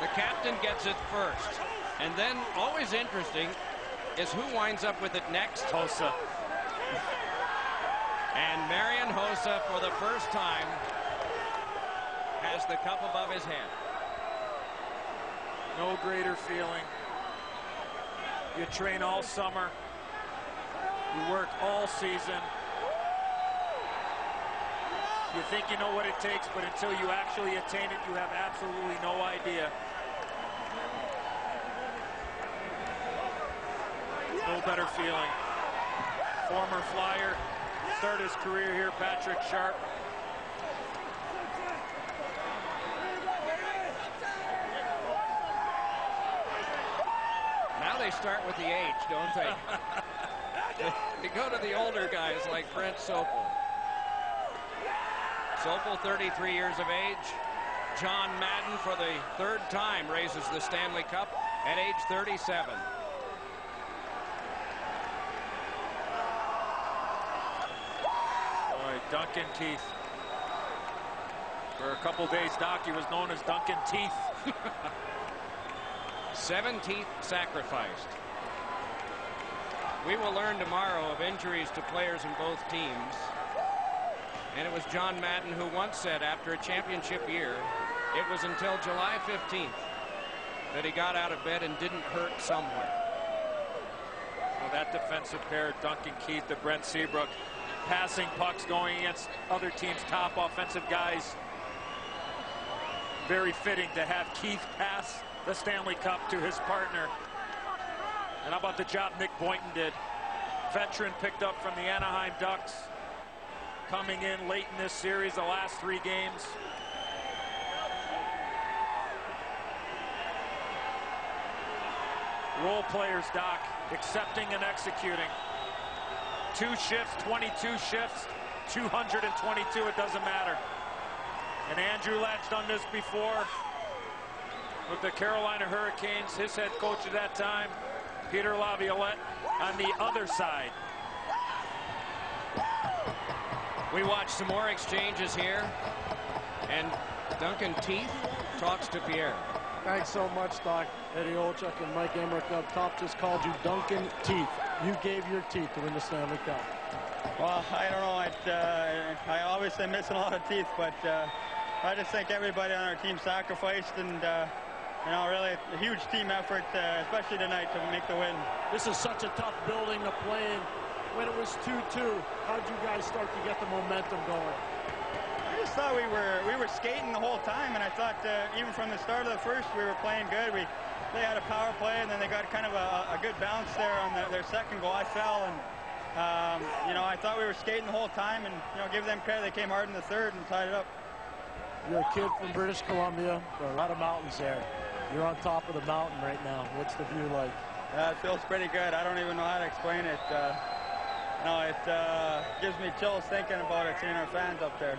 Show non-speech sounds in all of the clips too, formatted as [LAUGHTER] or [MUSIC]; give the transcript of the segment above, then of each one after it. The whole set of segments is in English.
The captain gets it first. And then, always interesting, is who winds up with it next. Hossa. And Marian Hossa, for the first time, has the cup above his head. No greater feeling. You train all summer. You work all season. You think you know what it takes, but until you actually attain it, you have absolutely no idea. No better feeling. Former flyer, start his career here, Patrick Sharp. Now they start with the age, don't they? [LAUGHS] they go to the older guys like Brent Sopel. Sopel, 33 years of age. John Madden, for the third time, raises the Stanley Cup at age 37. Duncan Keith. For a couple days, Doc, he was known as Duncan Teeth. [LAUGHS] 17th sacrificed. We will learn tomorrow of injuries to players in both teams. And it was John Madden who once said after a championship year, it was until July 15th that he got out of bed and didn't hurt somewhere. Well, that defensive pair, Duncan Keith to Brent Seabrook, passing pucks going against other teams' top offensive guys. Very fitting to have Keith pass the Stanley Cup to his partner. And how about the job Nick Boynton did? Veteran picked up from the Anaheim Ducks. Coming in late in this series, the last three games. Role players, Doc, accepting and executing. Two shifts, 22 shifts, 222, it doesn't matter. And Andrew Ladd's done this before with the Carolina Hurricanes. His head coach at that time, Peter Laviolette, on the other side. We watch some more exchanges here. And Duncan Teeth talks to Pierre. Thanks so much, Doc. Eddie Olczyk and Mike Emrick up top just called you Duncan Teeth. You gave your teeth to win the Stanley Cup. Well, I don't know. I, uh, I obviously missing a lot of teeth, but uh, I just think everybody on our team sacrificed and, uh, you know, really a huge team effort, uh, especially tonight to make the win. This is such a tough building to play in. When it was 2-2, how'd you guys start to get the momentum going? I just thought we were we were skating the whole time, and I thought uh, even from the start of the first, we were playing good. We they had a power play, and then they got kind of a, a good bounce there on the, their second goal. I fell, and um, you know I thought we were skating the whole time, and you know give them credit. They came hard in the third and tied it up. You're a kid from British Columbia. There are a lot of mountains there. You're on top of the mountain right now. What's the view like? Uh, it feels pretty good. I don't even know how to explain it. Uh, no, it uh, gives me chills thinking about it, seeing our fans up there.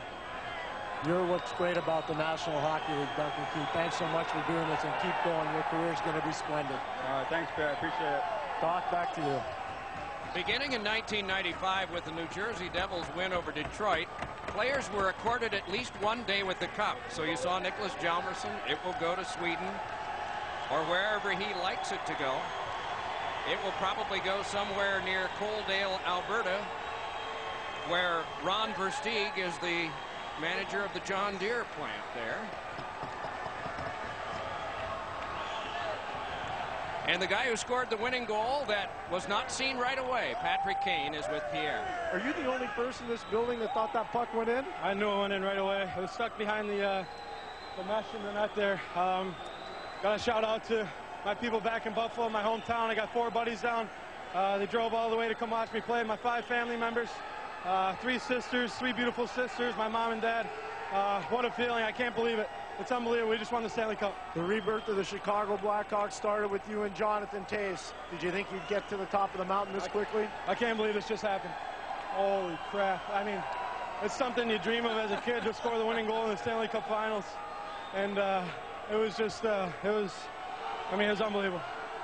You're what's great about the National Hockey League, Duncan Keith. Thanks so much for doing this and keep going. Your career is going to be splendid. All right, thanks, Barry. I appreciate it. Doc, back to you. Beginning in 1995 with the New Jersey Devils win over Detroit, players were accorded at least one day with the cup. So you saw Nicholas Hjalmarsson, it will go to Sweden or wherever he likes it to go. It will probably go somewhere near Coaldale, Alberta, where Ron Versteeg is the manager of the John Deere plant there. And the guy who scored the winning goal that was not seen right away, Patrick Kane, is with Pierre. Are you the only person in this building that thought that puck went in? I knew it went in right away. I was stuck behind the, uh, the mesh in the net there. Um, got a shout out to my people back in Buffalo, my hometown. I got four buddies down. Uh, they drove all the way to come watch me play. My five family members, uh, three sisters, three beautiful sisters, my mom and dad. Uh, what a feeling. I can't believe it. It's unbelievable. We just won the Stanley Cup. The rebirth of the Chicago Blackhawks started with you and Jonathan Toews. Did you think you'd get to the top of the mountain this quickly? I can't believe this just happened. Holy crap. I mean, it's something you dream of as a kid to score the winning goal in the Stanley Cup Finals. And uh, it was just, uh, it was, I mean, it was unbelievable.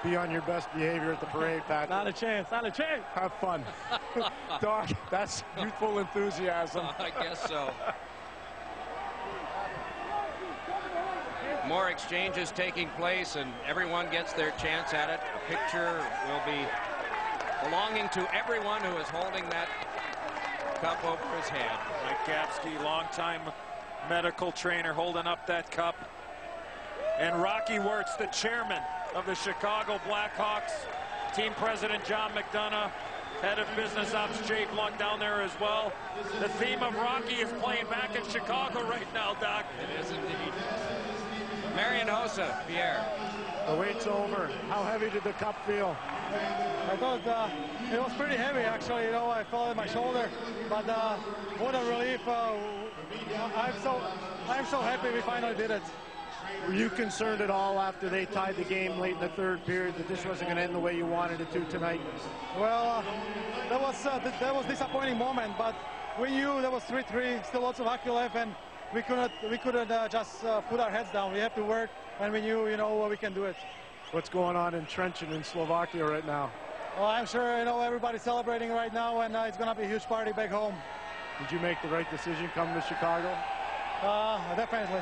Be on your best behavior at the parade, [LAUGHS] Patrick. Not a chance, not a chance. Have fun. [LAUGHS] Doc, that's youthful enthusiasm. [LAUGHS] I guess so. more exchanges taking place, and everyone gets their chance at it. A picture will be belonging to everyone who is holding that cup over his head. Mike Gapski, longtime medical trainer, holding up that cup. And Rocky Wirtz, the chairman of the Chicago Blackhawks, team president John McDonough, head of business ops Jay Blunk down there as well. The theme of Rocky is playing back in Chicago right now, Doc. It is indeed. Marian Hossa, Pierre. The wait's over. How heavy did the cup feel? I thought uh, it was pretty heavy, actually. You know, I felt it in my shoulder, but uh, what a relief! Uh, I'm so I'm so happy we finally did it. Were you concerned at all after they tied the game late in the third period that this wasn't going to end the way you wanted it to tonight? Well, uh, that was uh, th that was disappointing moment, but we knew there was 3-3, still lots of hockey left, and we couldn't we couldn't uh, just uh, put our heads down. We have to work, and we knew you know we can do it. What's going on in Trenčín in Slovakia right now? Well, I'm sure you know everybody's celebrating right now, and uh, it's gonna be a huge party back home. Did you make the right decision coming to Chicago? Uh, definitely.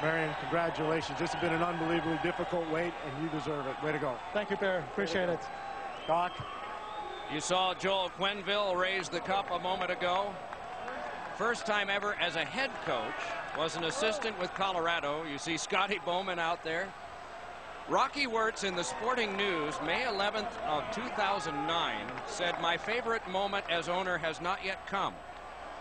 Marian, congratulations. This has been an unbelievably difficult wait, and you deserve it. Way to go. Thank you, Per. Appreciate it. Doc? You saw Joel Quenneville raise the cup a moment ago. First time ever as a head coach was an assistant with Colorado. You see Scotty Bowman out there. Rocky Wirtz in the Sporting News, May 11th of 2009, said, My favorite moment as owner has not yet come.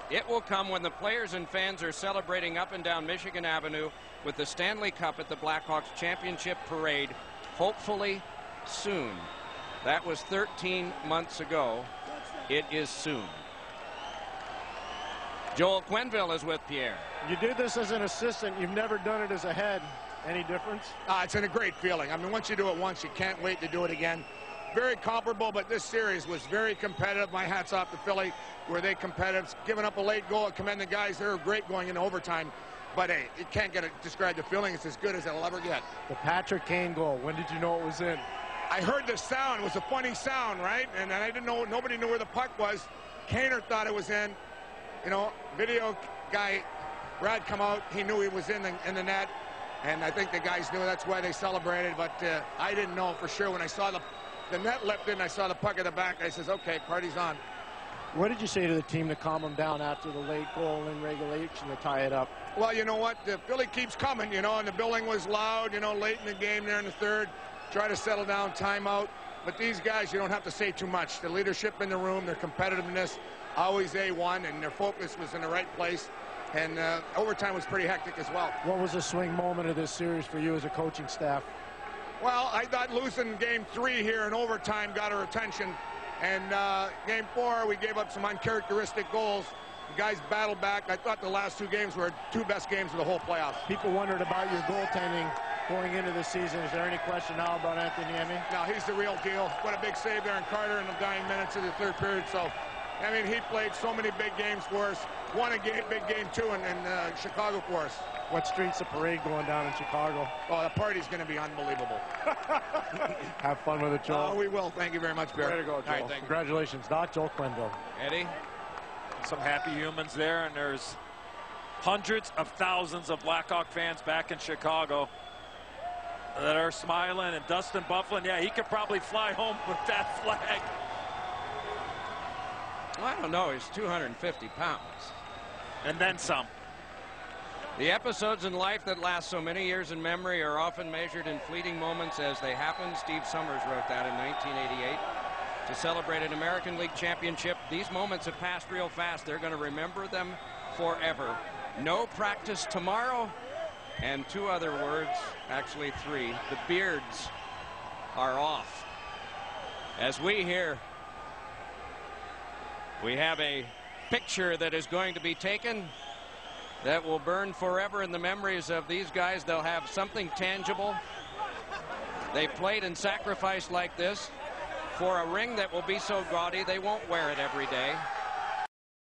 It will come when the players and fans are celebrating up and down Michigan Avenue with the Stanley Cup at the Blackhawks Championship Parade, hopefully soon. That was 13 months ago. It is soon. Joel Quenneville is with Pierre. You do this as an assistant. You've never done it as a head. Any difference? Uh, it's in a great feeling. I mean, once you do it once, you can't wait to do it again. Very comparable, but this series was very competitive. My hat's off to Philly. Were they competitive? Giving up a late goal, I commend the guys. They were great going into overtime. But hey, you can't get it, describe the feeling. It's as good as it'll ever get. The Patrick Kane goal. When did you know it was in? I heard the sound. It was a funny sound, right? And then I didn't know. Nobody knew where the puck was. Kaner thought it was in. You know, video guy, Brad, come out. He knew he was in the, in the net. And I think the guys knew that's why they celebrated. But uh, I didn't know for sure. When I saw the, the net lifted in. I saw the puck at the back, I says, okay, party's on. What did you say to the team to calm them down after the late goal in regulation to tie it up? Well, you know what? The Philly keeps coming, you know, and the building was loud, you know, late in the game there in the third. Try to settle down, timeout. But these guys, you don't have to say too much. The leadership in the room, their competitiveness, always A1, and their focus was in the right place. And uh, overtime was pretty hectic as well. What was the swing moment of this series for you as a coaching staff? Well, I thought losing game three here in overtime got her attention. And uh, game four, we gave up some uncharacteristic goals. The guys battled back. I thought the last two games were two best games of the whole playoffs. People wondered about your goaltending going into the season. Is there any question now about Antti Niemi? No, he's the real deal. What a big save there in Carter in the dying minutes of the third period. So, I mean, he played so many big games for us. Won a game, big game, too, in, in uh, Chicago for us. What street's the parade going down in Chicago? Oh, the party's going to be unbelievable. [LAUGHS] Have fun with it, Joel. Oh, we will. Thank you very much, Bear. Way to go, Joel. All right, Congratulations, Doc Joel Quenneville. Eddie? Some happy humans there, and there's hundreds of thousands of Blackhawk fans back in Chicago that are smiling. And Dustin Byfuglien, yeah, he could probably fly home with that flag. Well, I don't know. He's 250 pounds. And then some. The episodes in life that last so many years in memory are often measured in fleeting moments as they happen. Steve Summers wrote that in 1988. To celebrate an American League championship, these moments have passed real fast. They're going to remember them forever. No practice tomorrow. And two other words, actually three. The beards are off. As we hear, we have a picture that is going to be taken that will burn forever in the memories of these guys. They'll have something tangible. They played and sacrificed like this for a ring that will be so gaudy they won't wear it every day.